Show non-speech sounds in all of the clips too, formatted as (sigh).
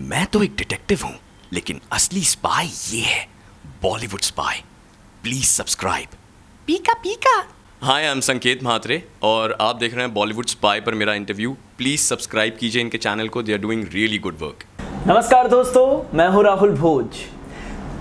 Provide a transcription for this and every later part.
मैं तो एक डिटेक्टिव हूँ लेकिन असली स्पाई ये है बॉलीवुड स्पाई प्लीज़ सब्सक्राइब पीका पीका। हाय आई एम संकेत म्हात्रे और आप देख रहे हैं बॉलीवुड स्पाई पर मेरा इंटरव्यू प्लीज़ सब्सक्राइब कीजिए इनके चैनल को they are doing really good work नमस्कार दोस्तों मैं हूँ राहुल भोज।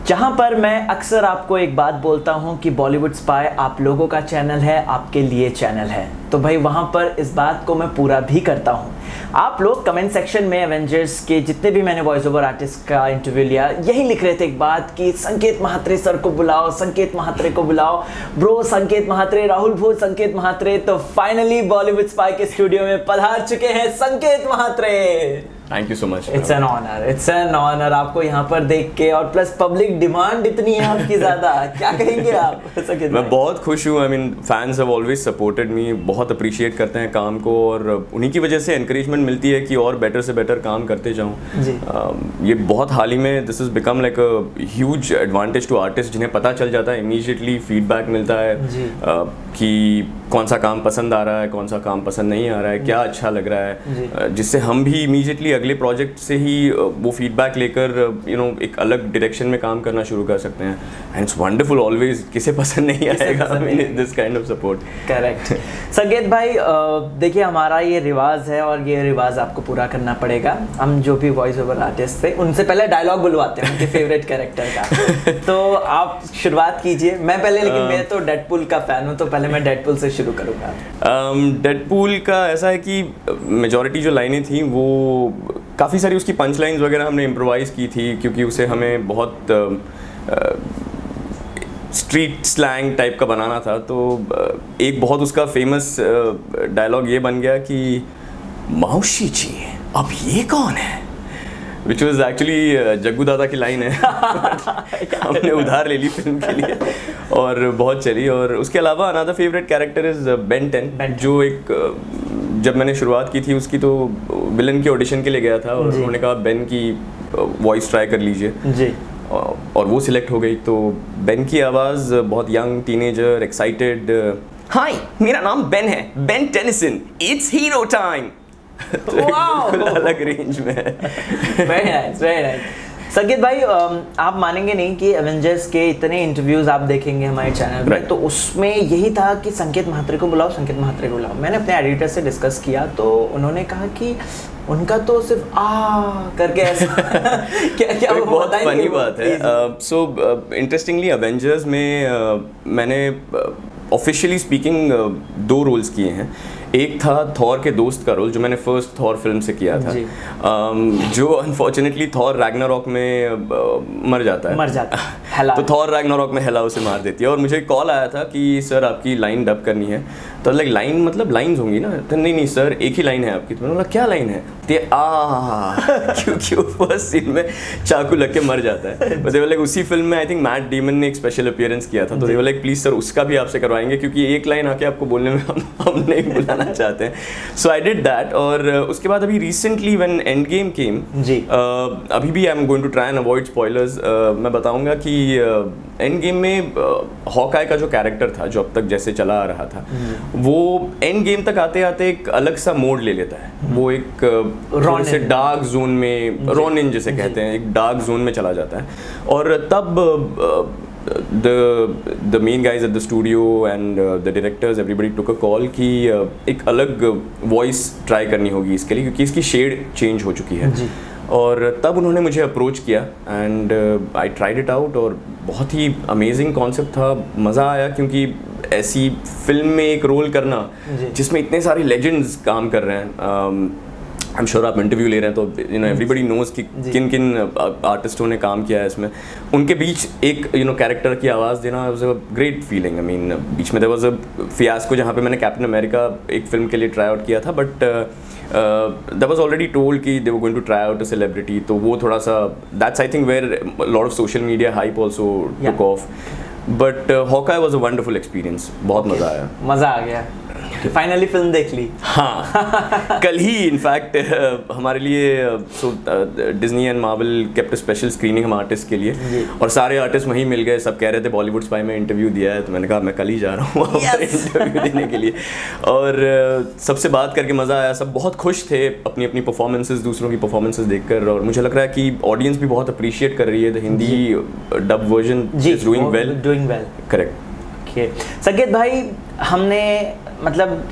जहाँ पर मैं अक्सर आपको एक बात बोलता हूँ कि बॉलीवुड स्पाई आप लोगों का चैनल है, आपके लिए चैनल है। तो भाई, वहाँ पर इस बात को मैं पूरा भी करता हूँ। आप लोग कमेंट सेक्शन में एवेंजर्स के जितने भी मैंने वॉइस ओवर आर्टिस्ट का इंटरव्यू लिया, यही लिख रहे थे एक बात कि संकेत महात्रे सर को बुलाओ, संकेत महात्रे को बुलाओ। ब्रो संकेत महात्रे, राहुल भोज, संकेत महात्रे तो फाइनली बॉलीवुड स्पाई के स्टूडियो में पधार चुके हैं Sanket Mhatre. Thank you so much it's an honour it's an honour आपको यहाँ पर देख के और प्लस पब्लिक डिमांड इतनी है आपकी ज़्यादा। क्या कहेंगे आप? मैं बहुत खुश हूँ। I mean fans have always supported me बहुत अप्रिशिएट करते हैं काम को और उन्हीं की वजह से इंकरेजमेंट मिलती है कि और बेटर से बेटर काम करते जाऊँ। जी। um, ये बहुत हाल ही में this is become like a huge advantage to artist जिन्हें पता चल जाता है इमीजिएटली फीडबैक मिलता है uh, कि कौन सा काम पसंद आ रहा है कौन सा काम पसंद नहीं आ रहा है क्या अच्छा लग रहा है। uh, जिससे हम भी इमीजिएटली अगले प्रोजेक्ट से ही वो फीडबैक लेकर यू नो एक अलग डायरेक्शन में काम करना शुरू कर सकते हैं। एंड इट्स वंडरफुल ऑलवेज किसे पसंद नहीं आएगा। This kind of support correct Sanket भाई देखिए हमारा ये रिवाज है और ये रिवाज आपको पूरा करना पड़ेगा। हम जो भी वॉइस ओवर आर्टिस्ट थे उनसे पहले डायलॉग बुलवाते हैं उनके (laughs) फेवरेट कैरेक्टर का। तो आप शुरुआत कीजिए। मैं पहले लेकिन मैं तो डेडपुल का फ़ैन हूँ तो पहले मैं डेडपुल से शुरू करूँगा। डेडपूल Um, का ऐसा है कि मेजॉरिटी जो लाइनें थी वो काफ़ी सारी उसकी पंच लाइन्स वगैरह हमने इम्प्रोवाइज़ की थी क्योंकि उसे हमें बहुत स्ट्रीट स्लैंग टाइप का बनाना था। तो एक बहुत उसका फ़ेमस डायलॉग ये बन गया कि माउशी जी अब ये कौन है? विच वॉज़ एक्चुअली जग्गू दादा की लाइन है। (laughs) हमने उधार ले ली फ़िल्म के लिए और बहुत चली। और उसके अलावा another favourite character is Ben Ten जो एक अ, जब मैंने शुरुआत की थी उसकी तो विलन के ऑडिशन के लिए गया था और उन्होंने कहा बेन की वॉइस ट्राई कर लीजिए। जी। और वो सिलेक्ट हो गई। तो बेन की आवाज़ बहुत यंग टीनेजर एक्साइटेड हाय मेरा नाम बेन है। Ben Tennyson it's hero time तो अलग रेंज में है। संकेत भाई आप मानेंगे नहीं कि एवेंजर्स के इतने इंटरव्यूज़ आप देखेंगे हमारे चैनल में. तो उसमें यही था कि संकेत महात्रे को बुलाओ संकेत महात्रे को बुलाओ। मैंने अपने एडिटर से डिस्कस किया तो उन्होंने कहा कि उनका तो सिर्फ़ आ करके ऐसा (laughs) क्या क्या वो बहुत फनी बात है। सो इंटरेस्टिंगली अवेंजर्स में uh, मैंने ऑफिशियली स्पीकिंग दो रोल्स किए हैं। एक था थॉर के दोस्त का रोल जो मैंने फ़र्स्ट थॉर फ़िल्म से किया था। um, जो अनफॉर्चुनेटली थॉर रैग्नारॉक में uh, मर जाता है। मर जाता है। तो थॉर रैग्नारॉक में हेला उसे मार देती है। और मुझे कॉल आया था कि सर आपकी लाइन डब करनी है। तो लाइक लाइन मतलब लाइंस होंगी ना? तो नहीं नहीं सर एक ही लाइन है आपकी। तो मैंने बोला क्या लाइन है? तो ये आ (laughs) क्योंकि वो फ़र्स्ट सीन में चाकू लग के मर जाता है। (laughs) तो लाइक उसी फ़िल्म में आई थिंक मैट डीमन ने एक स्पेशल अपीयरेंस किया था। तो दे लाइक प्लीज़ सर उसका भी आपसे करवाएँगे क्योंकि एक लाइन आके आपको बोलने में हम हम नहीं (laughs) बुलाना चाहते हैं। सो आई डिड दैट और uh, उसके बाद अभी recently when end game came ji. Uh, अभी भी I am going to try and avoid spoilers मैं बताऊँगा कि एंड uh, गेम में हॉकाई का जो कैरेक्टर था जो अब तक जैसे चला आ रहा था वो एंड गेम तक आते आते एक अलग सा मोड ले लेता है। वो एक Ronin. से डार्क जोन में रोनिन जिसे कहते हैं एक डार्क जोन में चला जाता है। और तब the the main guys at the studio and the directors everybody took a call कि uh, एक अलग वॉइस ट्राई करनी होगी इसके लिए क्योंकि इसकी शेड चेंज हो चुकी है। जी। और तब उन्होंने मुझे अप्रोच किया and I tried it out और बहुत ही अमेजिंग कॉन्सेप्ट था। मज़ा आया क्योंकि ऐसी फ़िल्म में एक रोल करना जिसमें इतने सारे लेजेंड्स काम कर रहे हैं। आई एम श्योर आप इंटरव्यू ले रहे हैं तो यू नो एवरीबडी नोज़ कि किन किन आर्टिस्टों ने काम किया है इसमें। उनके बीच एक यू नो कैरेक्टर की आवाज़ देना was a great feeling I mean बीच में देयर वाज अ फियास्को जहाँ पे मैंने कैप्टन अमेरिका एक फ़िल्म के लिए ट्राई आउट किया था but that was already told कि they were going to try out a celebrity तो वो थोड़ा सा that's I think where lot of social media hype also. Took off but Hawkeye was a wonderful experience बहुत मज़ा आया। मज़ा आ गया। फाइनली फ़िल्म देख ली। हाँ। कल ही इनफैक्ट हमारे लिए so Disney and Marvel kept special screening हम आर्टिस्ट के लिए। और सारे आर्टिस्ट वहीं मिल गए सब कह रहे थे बॉलीवुड स्पाई में इंटरव्यू दिया है तो मैंने कहा मैं कल ही जा रहा हूँ इंटरव्यू (laughs) देने के लिए। और सबसे बात करके मज़ा आया सब बहुत खुश थे अपनी अपनी परफॉर्मेंसेज दूसरों की परफॉर्मेंसेज देखकर। और मुझे लग रहा है कि ऑडियंस भी बहुत अप्रिशिएट कर रही है the Hindi dub version is doing well doing well correct okay Sanket भाई हमने मतलब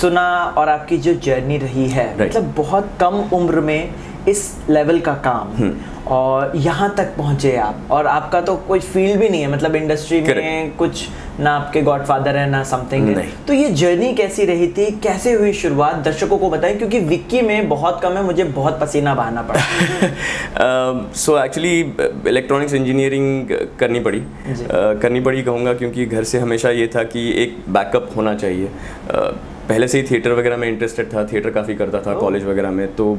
सुना और आपकी जो जर्नी रही है Right. मतलब बहुत कम उम्र में इस लेवल का काम। हम्म। और यहाँ तक पहुँचे आप। और आपका तो कोई फ़ील्ड भी नहीं है मतलब इंडस्ट्री में. कुछ ना आपके गॉडफादर है ना समथिंग है। तो ये जर्नी कैसी रही थी? कैसे हुई शुरुआत? दर्शकों को बताएँ क्योंकि विक्की में बहुत कम है मुझे बहुत पसीना बहाना पड़ा। सो एक्चुअली इलेक्ट्रॉनिक्स इंजीनियरिंग करनी पड़ी। Uh, करनी पड़ी कहूँगा क्योंकि घर से हमेशा ये था कि एक बैकअप होना चाहिए। Uh, पहले से ही थिएटर वगैरह में इंटरेस्टेड था थिएटर काफ़ी करता था कॉलेज वगैरह में। तो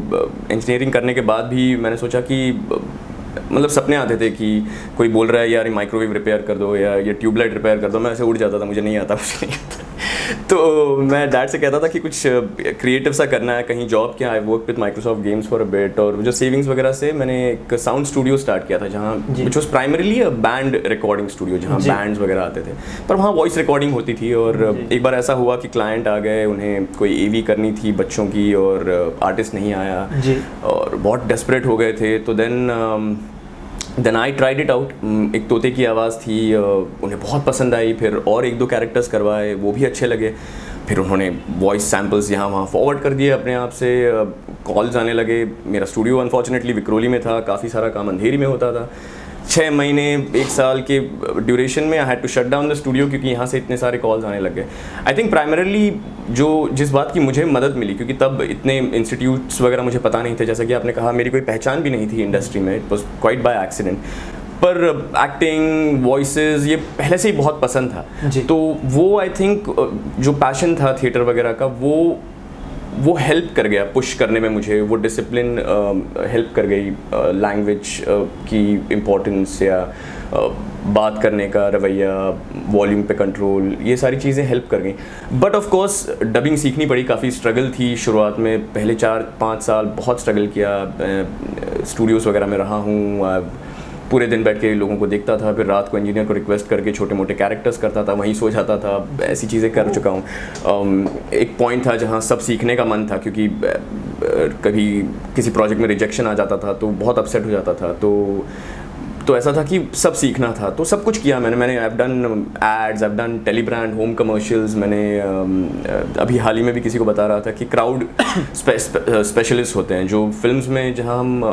इंजीनियरिंग करने के बाद भी मैंने सोचा कि मतलब सपने आते थे कि कोई बोल रहा है यार ये माइक्रोवेव रिपेयर कर दो या ये ट्यूबलाइट रिपेयर कर दो। मैं ऐसे उड़ जाता था मुझे नहीं आता कुछ नहीं आता। तो मैं डैड से कहता था कि कुछ क्रिएटिव सा करना है कहीं जॉब किया I work with Microsoft games for a bit और जो सेविंग्स वगैरह से मैंने एक साउंड स्टूडियो स्टार्ट किया था जहाँ जी। Which was primarily a band recording studio जहाँ। बैंड्स वगैरह आते थे पर वहाँ वॉइस रिकॉर्डिंग होती थी और एक बार ऐसा हुआ कि क्लाइंट आ गए उन्हें कोई एवी करनी थी बच्चों की और आर्टिस्ट नहीं आया जी। और बहुत डेस्परेट हो गए थे तो then then I tried it out एक तोते की आवाज़ थी उन्हें बहुत पसंद आई, फिर और एक दो कैरेक्टर्स करवाए, वो भी अच्छे लगे। फिर उन्होंने वॉइस सैम्पल्स यहाँ वहाँ फॉरवर्ड कर दिए अपने आप से। कॉल्स आने लगे। मेरा स्टूडियो अनफॉर्चुनेटली विक्रोली में था, काफ़ी सारा काम अंधेरी में होता था। छः महीने एक साल के ड्यूरेशन में I had to shut down the studio क्योंकि यहाँ से इतने सारे कॉल्स आने लगे आई थिंक प्राइमरली जो जिस बात की मुझे मदद मिली क्योंकि तब इतने इंस्टीट्यूट्स वगैरह मुझे पता नहीं थे जैसा कि आपने कहा मेरी कोई पहचान भी नहीं थी इंडस्ट्री में it was quite by accident पर एक्टिंग वॉइसेस ये पहले से ही बहुत पसंद था। तो वो आई थिंक जो पैशन था थिएटर वगैरह का वो वो हेल्प कर गया पुश करने में मुझे वो डिसिप्लिन हेल्प कर गई लैंग्वेज की इम्पोर्टेंस या अ, बात करने का रवैया वॉल्यूम पे कंट्रोल ये सारी चीज़ें हेल्प कर गई। बट ऑफ़ कोर्स डबिंग सीखनी पड़ी काफ़ी स्ट्रगल थी शुरुआत में। पहले चार पाँच साल बहुत स्ट्रगल किया स्टूडियोज़ वगैरह में रहा हूँ पूरे दिन बैठ के लोगों को देखता था फिर रात को इंजीनियर को रिक्वेस्ट करके छोटे मोटे कैरेक्टर्स करता था वहीं सो जाता था। ऐसी चीज़ें कर चुका हूँ। एक पॉइंट था जहाँ सब सीखने का मन था क्योंकि कभी किसी प्रोजेक्ट में रिजेक्शन आ जाता था तो बहुत अपसेट हो जाता था। तो तो ऐसा था कि सब सीखना था। तो सब कुछ किया मैंने। मैंने I done ads I done tele brand home commercials मैंने अभी हाल ही में भी किसी को बता रहा था कि क्राउड स्पेशलिस्ट (coughs) होते हैं जो फिल्म्स में जहाँ हम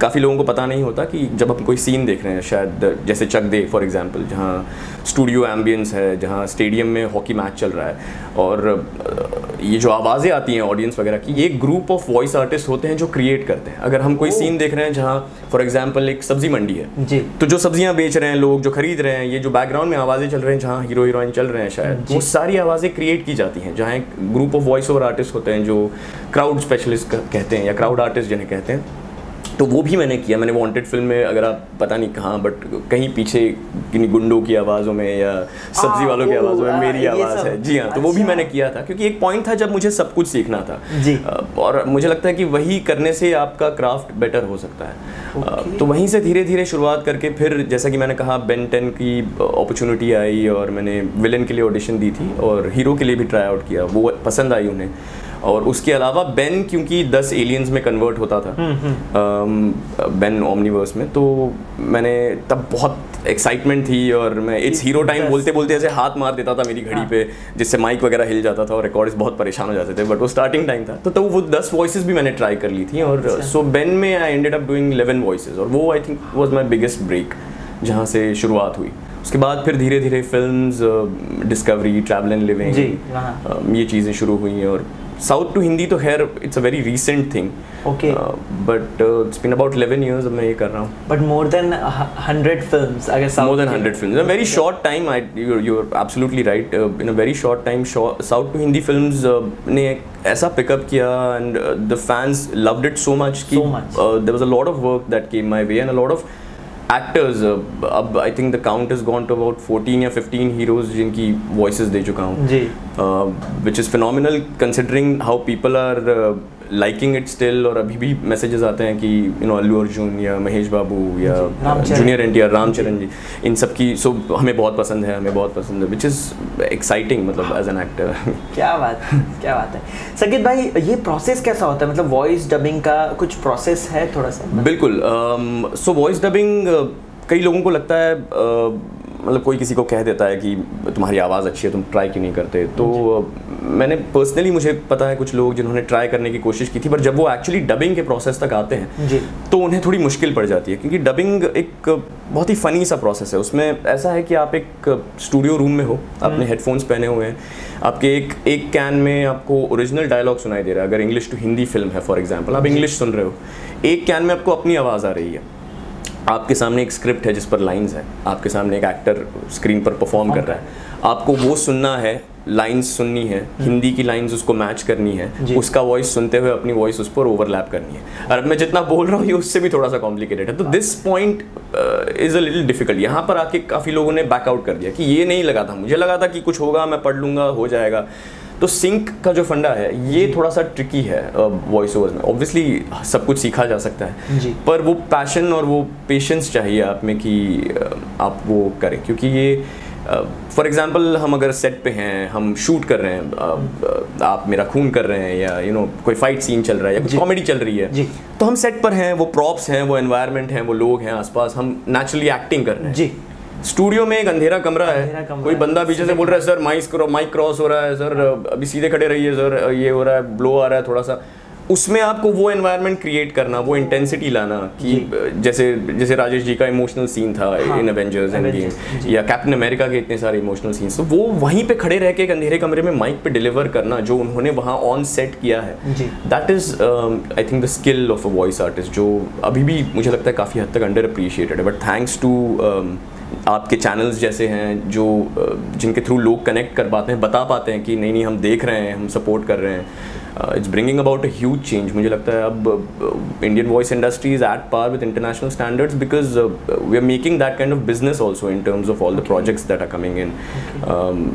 काफ़ी लोगों को पता नहीं होता कि जब हम कोई सीन देख रहे हैं शायद जैसे चक दे फॉर एग्जांपल जहाँ स्टूडियो एम्बियंस है जहाँ स्टेडियम में हॉकी मैच चल रहा है और ये जो आवाज़ें आती हैं ऑडियंस वगैरह की ये ग्रुप ऑफ़ वॉइस आर्टिस्ट होते हैं जो क्रिएट करते हैं। अगर हम कोई सीन देख रहे हैं जहाँ फॉर एग्ज़ाम्पल एक सब्ज़ी मंडी है जी। तो जो सब्ज़ियाँ बेच रहे हैं लोग जो खरीद रहे हैं ये जो बैकग्राउंड में आवाज़ें चल रहे हैं जहाँ हीरो हीरोइन चल रहे हैं शायद वो सारी आवाज़ें क्रिएट की जाती हैं जहाँ एक group of voice over artist होते हैं जो क्राउड स्पेशलिस्ट कहते हैं या क्राउड आर्टिस्ट जिन्हें कहते हैं। तो वो भी मैंने किया। मैंने वांटेड फ़िल्म में अगर आप पता नहीं कहाँ बट कहीं पीछे किन्हीं गुंडों की आवाज़ों में या सब्ज़ी वालों की आवाज़ों में मेरी आवाज़ है। जी हाँ तो वो भी अच्छा। मैंने किया था क्योंकि एक पॉइंट था जब मुझे सब कुछ सीखना था। जी। और मुझे लगता है कि वही करने से आपका क्राफ्ट बेटर हो सकता है। तो वहीं से धीरे धीरे शुरुआत करके फिर जैसा कि मैंने कहा बेन टेन की अपॉर्चुनिटी आई और मैंने विलन के लिए ऑडिशन दी थी और हीरो के लिए भी ट्राई आउट किया। वो पसंद आई उन्हें। और उसके अलावा बेन क्योंकि 10 एलियंस में कन्वर्ट होता था बेन ओमनीवर्स में तो मैंने तब बहुत एक्साइटमेंट थी और मैं इट्स हीरो टाइम बोलते बोलते ऐसे हाथ मार देता था मेरी घड़ी हाँ। पे जिससे माइक वगैरह हिल जाता था और रिकॉर्ड्स बहुत परेशान हो जाते थे बट वो स्टार्टिंग टाइम था। तो तो वो दस वॉइस भी मैंने ट्राई कर ली थी और अच्छा। सो बेन में I ended up doing 11 voices और वो I think was my biggest break जहाँ से शुरुआत हुई। उसके बाद फिर धीरे धीरे film Discovery Travel and Living ये चीज़ें शुरू हुई और साउथ टू हिंदी तो खैर it's a very recent thing okay but it's been about 11 years अब मैं ये कर रहा हूँ. But more than 100 films I guess more than 100 films a very short time I you are absolutely right in a very short time south to Hindi films ने ऐसा pickup किया and the fans loved it so much कि there was a lot of work that came my way and a lot of actors अब I think the count is gone to about 14 या 15 heroes जिनकी voice दे चुका हूँ जी which is final considering how people are liking it still और अभी भी messages आते हैं कि यू नो अल्लू अर्जुन या महेश बाबू या junior N T R Ram Charan ji इन सब की सो हमें बहुत पसंद है हमें बहुत पसंद है विच इज़ एक्साइटिंग मतलब एज एन एक्टर क्या बात है क्या बात है। सकीत भाई ये प्रोसेस कैसा होता है? मतलब वॉइस डबिंग का कुछ प्रोसेस है थोड़ा सा? बिल्कुल सो वॉइस डबिंग कई लोगों को लगता है uh, मतलब कोई किसी को कह देता है कि तुम्हारी आवाज़ अच्छी है तुम ट्राई क्यों नहीं करते? तो मैंने पर्सनली मुझे पता है कुछ लोग जिन्होंने ट्राई करने की कोशिश की थी पर जब वो एक्चुअली डबिंग के प्रोसेस तक आते हैं तो उन्हें थोड़ी मुश्किल पड़ जाती है क्योंकि डबिंग एक बहुत ही फ़नी सा प्रोसेस है। उसमें ऐसा है कि आप एक स्टूडियो रूम में हो आपने हेडफोन्स पहने हुए हैं आपके एक एक कैन में आपको ओरिजिनल डायलॉग सुनाई दे रहा है। अगर इंग्लिश टू हिंदी फ़िल्म है फॉर एग्ज़ाम्पल आप इंग्लिश सुन रहे हो एक कैन में आपको अपनी आवाज़ आ रही है। आपके सामने एक स्क्रिप्ट है जिस पर लाइंस है। आपके सामने एक एक्टर स्क्रीन पर परफॉर्म कर रहा है। आपको वो सुनना है लाइंस सुननी है हिंदी की लाइंस उसको मैच करनी है उसका वॉइस सुनते हुए अपनी वॉइस उस पर ओवरलैप करनी है। और अब मैं जितना बोल रहा हूँ ये उससे भी थोड़ा सा कॉम्प्लिकेटेड है। तो this point is a little difficult यहाँ पर आके काफ़ी लोगों ने बैकआउट कर दिया कि ये नहीं लगा था मुझे। लगा था कि कुछ होगा मैं पढ़ लूँगा हो जाएगा। तो सिंक का जो फंडा है ये थोड़ा सा ट्रिकी है वॉइस ओवर में। ऑब्वियसली सब कुछ सीखा जा सकता है। पर वो पैशन और वो पेशेंस चाहिए आप में कि आप वो करें। क्योंकि ये फॉर uh, एग्ज़ाम्पल हम अगर सेट पे हैं हम शूट कर रहे हैं अ, आप मेरा खून कर रहे हैं या यू you नो know, कोई फाइट सीन चल रहा है या कॉमेडी चल रही है। तो हम सेट पर हैं वो प्रॉप्स हैं वो एनवायरनमेंट हैं वो लोग हैं आसपास हम नेचुरली एक्टिंग कर रहे हैं। जी। स्टूडियो में एक अंधेरा कमरा है। कोई बंदा पीछे से बोल रहा है सर माइक माइक क्रॉस हो रहा है सर अभी सीधे खड़े रहिए सर ये हो रहा है ब्लो आ रहा है थोड़ा सा। उसमें आपको वो एनवायरनमेंट क्रिएट करना वो इंटेंसिटी लाना कि जैसे जैसे राजेश जी का इमोशनल सीन था इन एवेंजर्स एंड गेम या कैप्टन अमेरिका के इतने सारे इमोशनल सीन्स तो वो वहीं पे खड़े रह के एक अंधेरे कमरे में माइक पे डिलीवर करना जो उन्होंने वहाँ ऑन सेट किया है। That is I think the skill of a voice artist जो अभी भी मुझे लगता है काफ़ी हद तक अंडर अप्रिशिएटेड है बट थैंक्स टू आपके चैनल्स जैसे हैं, जो जिनके थ्रू लोग कनेक्ट कर पाते हैं, बता पाते हैं कि नहीं नहीं, हम देख रहे हैं, हम सपोर्ट कर रहे हैं। It's bringing about a huge change मुझे लगता है अब Indian voice industry is at par with international standards because we are making that kind of business also in terms of all the projects that are coming in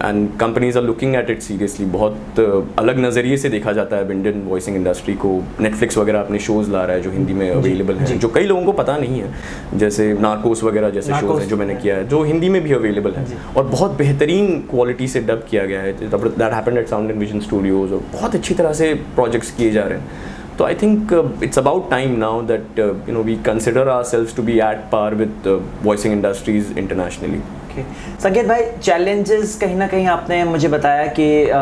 and companies are looking at it seriously बहुत uh, अलग नज़रिए से देखा जाता है अब Indian voicing industry को। Netflix वगैरह अपने शोज़ ला रहा है जो हिंदी में अवेलेबल है जो। कई लोगों को पता नहीं है। जैसे नार्कोस वगैरह जैसे शोज़ हैं जो मैंने किया है जो हिंदी में भी अवेलेबल है। और बहुत बेहतरीन क्वालिटी से डब किया गया है। That happened at Sound and Vision Studios और बहुत अच्छी तरह से प्रोजेक्ट्स किए जा रहे हैं। तो I think it's about time now that you know we consider our self to be at par with voicing industries internationally Sanket भाई चैलेंजेस कहीं ना कहीं आपने मुझे बताया कि अ,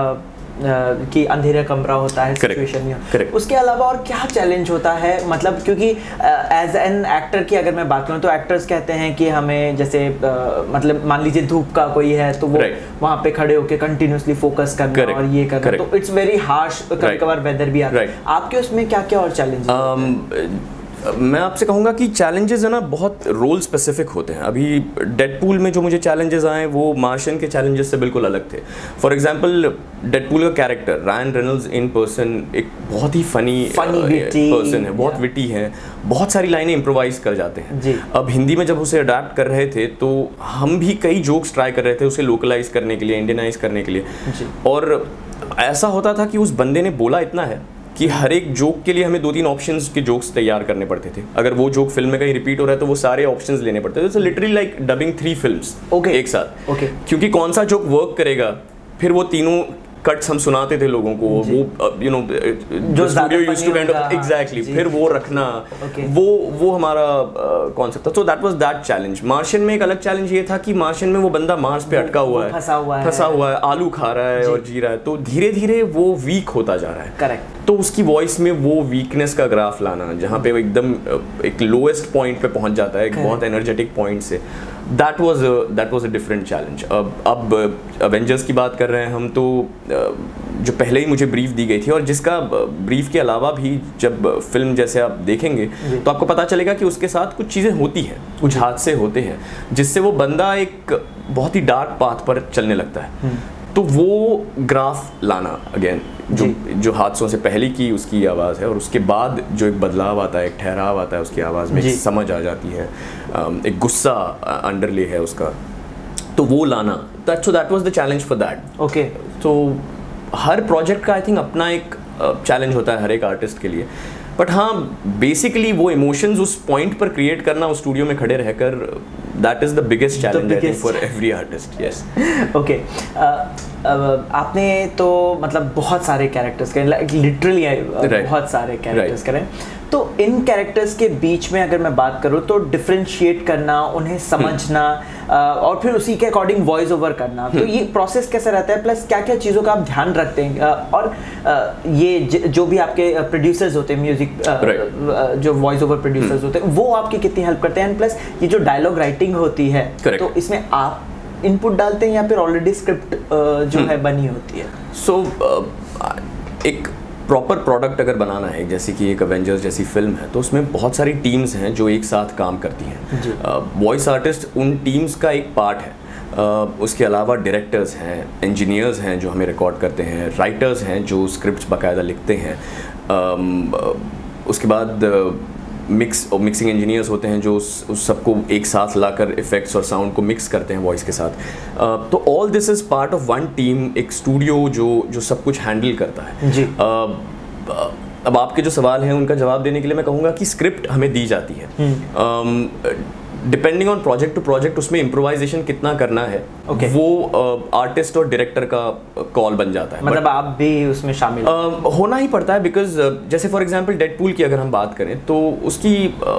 कि अंधेरा कमरा होता है सिचुएशन में correct. उसके अलावा और क्या चैलेंज होता है मतलब क्योंकि एज एन एक्टर की अगर मैं बात करूँ तो एक्टर्स कहते हैं कि हमें जैसे अ, मतलब मान लीजिए धूप का कोई है तो वो Right. वहाँ पे खड़े होके कंटिन्यूसली फोकस करना Correct, और ये करना correct. तो इट्स वेरी हार्श कभी कभार वेदर भी आता है Right. आपके उसमें क्या क्या और चैलेंज Um, मैं आपसे कहूँगा कि चैलेंजेस है ना बहुत रोल स्पेसिफिक होते हैं। अभी डेडपूल में जो मुझे चैलेंजेस आए वो मार्शन के चैलेंजेस से बिल्कुल अलग थे। फॉर एग्जांपल डेडपूल का character Ryan Reynolds in person एक बहुत ही फनी पर्सन है बहुत विटी है। बहुत सारी लाइनें इम्प्रोवाइज कर जाते हैं। जी। अब हिंदी में जब उसे अडाप्ट कर रहे थे तो हम भी कई जोक्स ट्राई कर रहे थे उसे लोकलाइज करने के लिए इंडियनाइज करने के लिए। जी। और ऐसा होता था कि उस बंदे ने बोला इतना है। कि हर एक जोक के लिए हमें दो तीन ऑप्शन के जोक्स तैयार करने पड़ते थे। अगर वो जोक फ़िल्म में कहीं रिपीट हो रहा है तो वो सारे ऑप्शन लेने पड़ते थे। Literally like dubbing three film okay एक साथ। Okay. क्योंकि कौन सा जोक वर्क करेगा फिर वो तीनों कट्स हम सुनाते थे लोगों को वो यू नो जो studio used to kind of exactly फिर वो रखना Okay. वो वो हमारा कॉन्सेप्ट था। So that was that challenge Martian में एक अलग चैलेंज ये था कि मार्शियन में वो बंदा मार्स पे अटका हुआ है। फंसा हुआ है। फंसा हुआ है आलू खा रहा है और जी रहा है। तो धीरे धीरे वो वीक होता जा रहा है। करेक्ट तो उसकी वॉइस में वो वीकनेस का ग्राफ लाना जहाँ पे वो एकदम एक लोएस्ट पॉइंट पे पहुँच जाता है एक बहुत एनर्जेटिक पॉइंट से। That was that was a different challenge अब अब अवेंजर्स की बात कर रहे हैं हम तो जो पहले ही मुझे ब्रीफ दी गई थी और जिसका ब्रीफ के अलावा भी जब फ़िल्म जैसे आप देखेंगे तो आपको पता चलेगा कि उसके साथ कुछ चीज़ें होती हैं कुछ हादसे होते हैं जिससे वो बंदा एक बहुत ही डार्क पाथ पर चलने लगता है। तो वो ग्राफ लाना अगेन जो जो। हादसों से पहले की उसकी आवाज़ है और उसके बाद जो एक बदलाव आता है एक ठहराव आता है उसकी आवाज़ में एक समझ आ जाती है एक गुस्सा अंडरले है उसका। तो वो लाना that so that was the challenge for that okay तो हर प्रोजेक्ट का आई थिंक अपना एक चैलेंज होता है हर एक आर्टिस्ट के लिए। बट हाँ बेसिकली वो इमोशंस उस पॉइंट पर क्रिएट करना उस स्टूडियो में खड़े रहकर that the the biggest challenge biggest. for every artist yes (laughs) okay uh, Uh, आपने तो मतलब बहुत सारे कैरेक्टर्स करें लाइक लिटरली Right. बहुत सारे कैरेक्टर्स Right. करें तो इन कैरेक्टर्स के बीच में अगर मैं बात करूँ तो डिफ्रेंशिएट करना उन्हें समझना और फिर उसी के अकॉर्डिंग वॉइस ओवर करना। तो ये प्रोसेस कैसे रहता है? प्लस क्या क्या चीज़ों का आप ध्यान रखते हैं? और ये जो भी आपके प्रोड्यूसर्स होते हैं म्यूज़िक जो वॉइस ओवर प्रोड्यूसर्स होते हैं वो आपकी कितनी हेल्प करते हैं? एंड प्लस ये जो डायलॉग राइटिंग होती है Correct. तो इसमें आप इनपुट डालते हैं या फिर ऑलरेडी स्क्रिप्ट जो है बनी होती है? सो so, uh, एक प्रॉपर प्रोडक्ट अगर बनाना है जैसे कि एक अवेंजर्स जैसी फ़िल्म है तो उसमें बहुत सारी टीम्स हैं जो एक साथ काम करती हैं। वॉइस आर्टिस्ट उन टीम्स का एक पार्ट है। Uh, उसके अलावा डायरेक्टर्स हैं इंजीनियर्स हैं जो हमें रिकॉर्ड करते हैं राइटर्स हैं जो स्क्रिप्ट बाकायदा लिखते हैं। uh, उसके बाद मिक्स और मिक्सिंग इंजीनियर्स होते हैं जो उस, उस सबको एक साथ लाकर इफेक्ट्स और साउंड को मिक्स करते हैं वॉइस के साथ। uh, तो all this is part of one team एक स्टूडियो जो जो सब कुछ हैंडल करता है। जी। uh, अब आपके जो सवाल हैं उनका जवाब देने के लिए मैं कहूँगा कि स्क्रिप्ट हमें दी जाती है। Depending on project to project उसमें इम्प्रोवाइजेशन कितना करना है Okay. वो आर्टिस्ट uh, और डायरेक्टर का कॉल बन जाता है मतलब But, आप भी उसमें शामिल uh, होना ही पड़ता है बिकॉज़ uh, जैसे फॉर एग्ज़ाम्पल डेडपूल की अगर हम बात करें तो उसकी अ,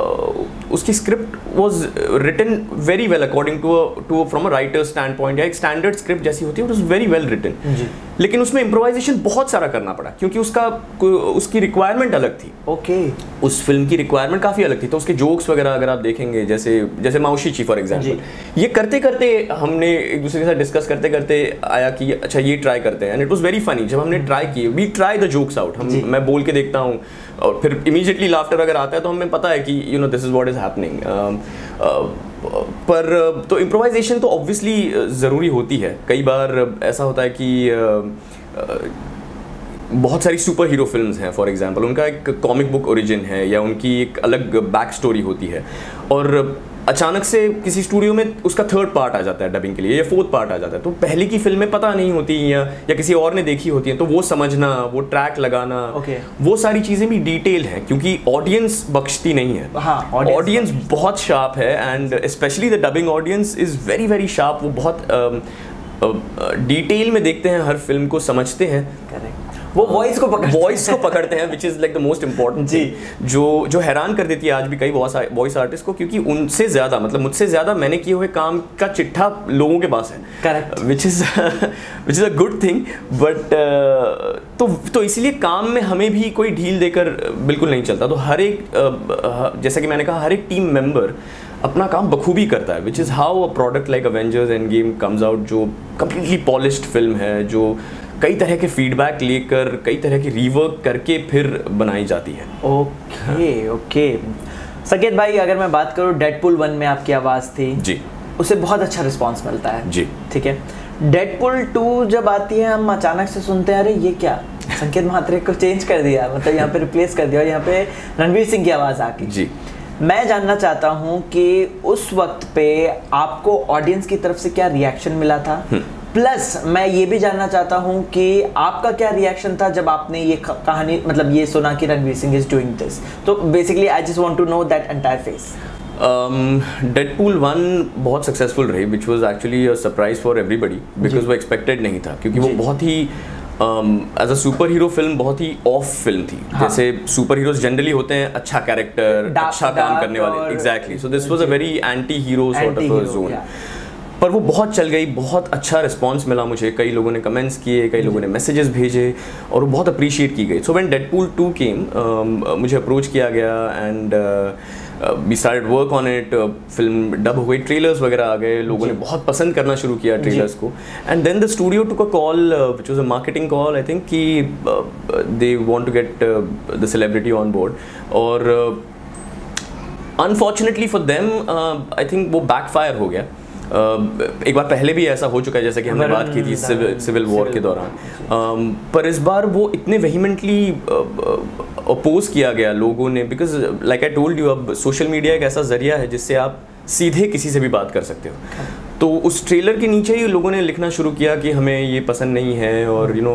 उसकी script was written very well according to to from a writer standpoint या एक स्टैंडर्ड स्क्रिप्ट जैसी होती है इट वेरी वेल रिटन लेकिन उसमें इम्प्रोवाइजेशन बहुत सारा करना पड़ा क्योंकि उसका उसकी रिक्वायरमेंट अलग थी। ओके। okay. उस फ़िल्म की रिक्वायरमेंट काफ़ी अलग थी तो उसके जोक्स वगैरह अगर आप देखेंगे जैसे जैसे माउशी फॉर एग्ज़ाम्पल ये करते करते हमने एक दूसरे के साथ डिस्कस करते करते आया कि अच्छा ये ट्राई करते हैं। And it was very funny जब हमने ट्राई किए we try the jokes out हम मैं बोल के देखता हूँ और फिर इमीजिएटली लाफ्टर अगर आता है तो हमें पता है कि you know this is what is happening पर uh, तो इम्प्रोवाइजेशन तो ऑब्वियसली ज़रूरी होती है। कई बार ऐसा होता है कि uh, uh, बहुत सारी सुपर हीरो फ़िल्म हैं फॉर एग्ज़ाम्पल उनका एक कॉमिक बुक ओरिजिन है या उनकी एक अलग बैक स्टोरी होती है। और अचानक से किसी स्टूडियो में उसका थर्ड पार्ट आ जाता है डबिंग के लिए या फोर्थ पार्ट आ जाता है। तो पहले की फ़िल्में पता नहीं होती या या किसी और ने देखी होती हैं तो वो समझना वो ट्रैक लगाना Okay. वो सारी चीज़ें भी डिटेल हैं क्योंकि ऑडियंस बख्शती नहीं है। ऑडियंस हाँ, बहुत शार्प है and specially the dubbing audience is very very sharp वो बहुत डिटेल uh, uh, में देखते हैं हर फ़िल्म को समझते हैं। करेक्ट वो वॉइस को पकड़ वॉइस को पकड़ते हैं which is like the most important जी। जो जो हैरान कर देती है आज भी कई वॉइस आर्टिस्ट को क्योंकि उनसे ज़्यादा मतलब मुझसे ज़्यादा मैंने किए हुए काम का चिट्ठा लोगों के पास है Correct. Which is which is a good thing but तो तो इसलिए काम में हमें भी कोई ढील देकर बिल्कुल नहीं चलता तो हर एक जैसा कि मैंने कहा हर एक टीम मेंबर अपना काम बखूबी करता है which is how a product like Avengers Endgame comes out जो कम्प्लीटली पॉलिश्ड फ़िल्म है जो कई तरह के फीडबैक लेकर कई तरह की रिवर्क करके फिर बनाई जाती है। ओके ओके सकेत भाई अगर मैं बात करूँ डेडपुल वन में आपकी आवाज़ थी जी। उसे बहुत अच्छा रिस्पॉन्स मिलता है। जी। ठीक है? डेडपुल टू जब आती है हम अचानक से सुनते हैं अरे ये क्या? संकेत महात्रे को चेंज कर दिया मतलब यहाँ पे रिप्लेस कर दिया और यहाँ पे रणवीर सिंह की आवाज़ आ गई। जी। मैं जानना चाहता हूँ कि उस वक्त पे आपको ऑडियंस की तरफ़ से क्या रिएक्शन मिला था? प्लस मैं ये भी जानना चाहता हूँ कि आपका क्या रिएक्शन था जब आपने ये कहानी मतलब ये सुना कि Ranveer Singh is doing this तो basically I just want to know that entire phase Deadpool one बहुत सक्सेसफुल रही which was actually a surprise for everybody because वो एक्सपेक्टेड नहीं था क्योंकि वो बहुत ही as a super hero film बहुत ही ऑफ़ फ़िल्म थी. हाँ। जैसे सुपर हीरोज जनरली होते हैं अच्छा कैरेक्टर अच्छा काम करने वाले exactly so this was a very anti hero zone. पर वो बहुत चल गई बहुत अच्छा रिस्पांस मिला मुझे। कई लोगों ने कमेंट्स किए कई लोगों ने मैसेजेस भेजे और वो बहुत अप्रिशिएट की गई। So when Deadpool two came मुझे अप्रोच किया गया and we started work on it film dub हो गई ट्रेलर्स वगैरह आ गए लोगों ने बहुत पसंद करना शुरू किया ट्रेलर्स को। And then the studio took a call which was a marketing call I think कि they want to get the celebrity on board और unfortunately for them I think वो बैकफायर हो गया। एक बार पहले भी ऐसा हो चुका है जैसे कि हमने बात की थी सिविल सिविल वॉर के दौरान। पर इस बार वो इतने वहीमेंटली अपोज किया गया लोगों ने because like I told you अब सोशल मीडिया एक ऐसा ज़रिया है जिससे आप सीधे किसी से भी बात कर सकते हो। तो उस ट्रेलर के नीचे ही लोगों ने लिखना शुरू किया कि हमें ये पसंद नहीं है और यू नो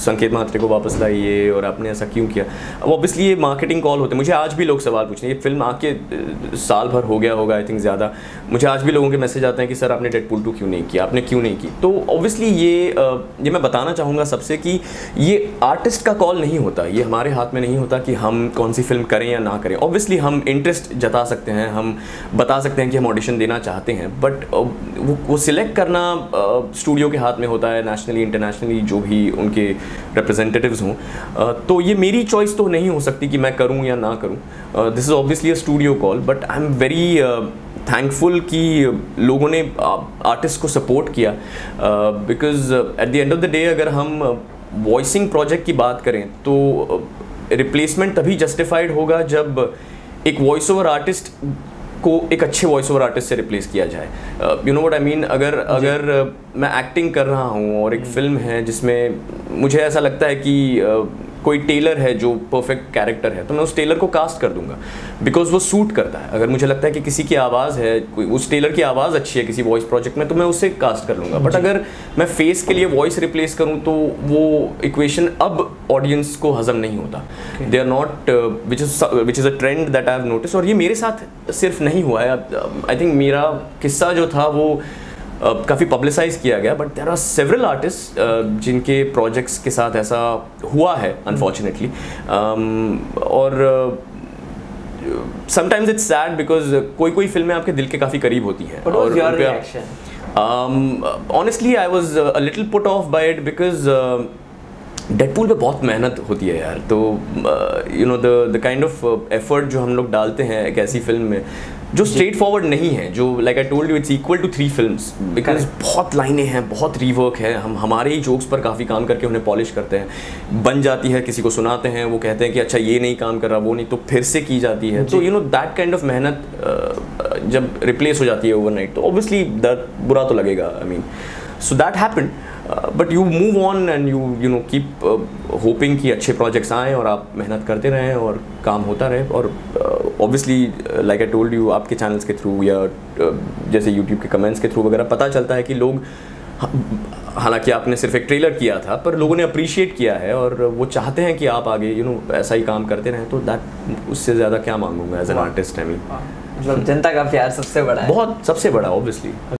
संकेत मात्रे को वापस लाइए और आपने ऐसा क्यों किया? अब ऑब्वियसली ये मार्केटिंग कॉल होते हैं। मुझे आज भी लोग सवाल पूछ रहे हैं। ये फ़िल्म आके साल भर हो गया होगा आई थिंक ज़्यादा। मुझे आज भी लोगों के मैसेज आते हैं कि, सर, आपने डेडपुल टू क्यों नहीं किया? आपने क्यों नहीं की? तो ऑब्वियसली ये ये मैं बताना चाहूँगा सबसे कि ये आर्टिस्ट का कॉल नहीं होता। ये हमारे हाथ में नहीं होता कि हम कौन सी फ़िल्म करें या ना करें। ऑब्वियसली हम इंटरेस्ट जता सकते हैं। हम बता सकते हैं कि हम ऑडिशन देना चाहते हैं। बट वो वो सिलेक्ट करना स्टूडियो के हाथ में होता है नेशनली इंटरनेशनली जो भी उनके रिप्रेजेंटेटिव्स हों। तो ये मेरी चॉइस तो नहीं हो सकती कि मैं करूँ या ना करूँ। This is obviously a studio call but I am very thankful कि लोगों ने आर्टिस्ट को सपोर्ट किया। Because at the end of the day अगर हम वॉइसिंग प्रोजेक्ट की बात करें तो रिप्लेसमेंट तभी जस्टिफाइड होगा जब एक वॉइस ओवर आर्टिस्ट को एक अच्छे वॉइस ओवर आर्टिस्ट से रिप्लेस किया जाए। You know what I mean अगर अगर मैं एक्टिंग कर रहा हूँ और एक फ़िल्म हम्म। है जिसमें मुझे ऐसा लगता है कि uh, कोई टेलर है जो परफेक्ट कैरेक्टर है तो मैं उस टेलर को कास्ट कर दूँगा बिकॉज़ वो सूट करता है। अगर मुझे लगता है कि किसी की आवाज़ है कोई उस टेलर की आवाज़ अच्छी है किसी वॉइस प्रोजेक्ट में तो मैं उसे कास्ट कर लूँगा। बट अगर मैं फेस के लिए वॉइस रिप्लेस करूँ तो वो इक्वेशन अब ऑडियंस को हजम नहीं होता। They are not which is which is a trend that I have notice और ये मेरे साथ सिर्फ़ नहीं हुआ है। आई थिंक मेरा किस्सा जो था वो काफ़ी पब्लिसाइज किया गया but there are several artist जिनके प्रोजेक्ट्स के साथ ऐसा हुआ है अनफॉर्चुनेटली um, और समटाइम्स इट्स सैड बिकॉज़ कोई कोई फ़िल्में आपके दिल के काफ़ी करीब होती हैं और honestly I was a little put off by it because Deadpool पे बहुत मेहनत होती है यार तो you know the the kind of effort जो हम लोग डालते हैं एक ऐसी फ़िल्म में जो स्ट्रेट फॉरवर्ड नहीं है जो like I told you it's equal to three film because बहुत लाइनें हैं बहुत रीवर्क है। हम हमारे ही जोक्स पर काफ़ी काम करके उन्हें पॉलिश करते हैं। बन जाती है किसी को सुनाते हैं वो कहते हैं कि अच्छा ये नहीं काम कर रहा वो नहीं तो फिर से की जाती है। तो you know that kind of मेहनत जब रिप्लेस हो जाती है ओवरनाइट तो ऑब्वियसली दर्द बुरा तो लगेगा I mean so that happen but you move on and you you know keep hoping कि अच्छे प्रोजेक्ट्स आएँ और आप मेहनत करते रहें और काम होता रहे। और obviously like I told you आपके चैनल्स के थ्रू या uh, जैसे यूट्यूब के कमेंट्स के थ्रू वगैरह पता चलता है कि लोग हालाँकि आपने सिर्फ़ एक ट्रेलर किया था पर लोगों ने अप्रिशिएट किया है और वो चाहते हैं कि आप आगे यू you नो know, ऐसा ही काम करते रहें। तो दैट उससे ज़्यादा क्या मांगूँगा as an artist I mean मतलब जनता का प्यार सबसे बड़ा है। बहुत सबसे बड़ा ऑब्वियसली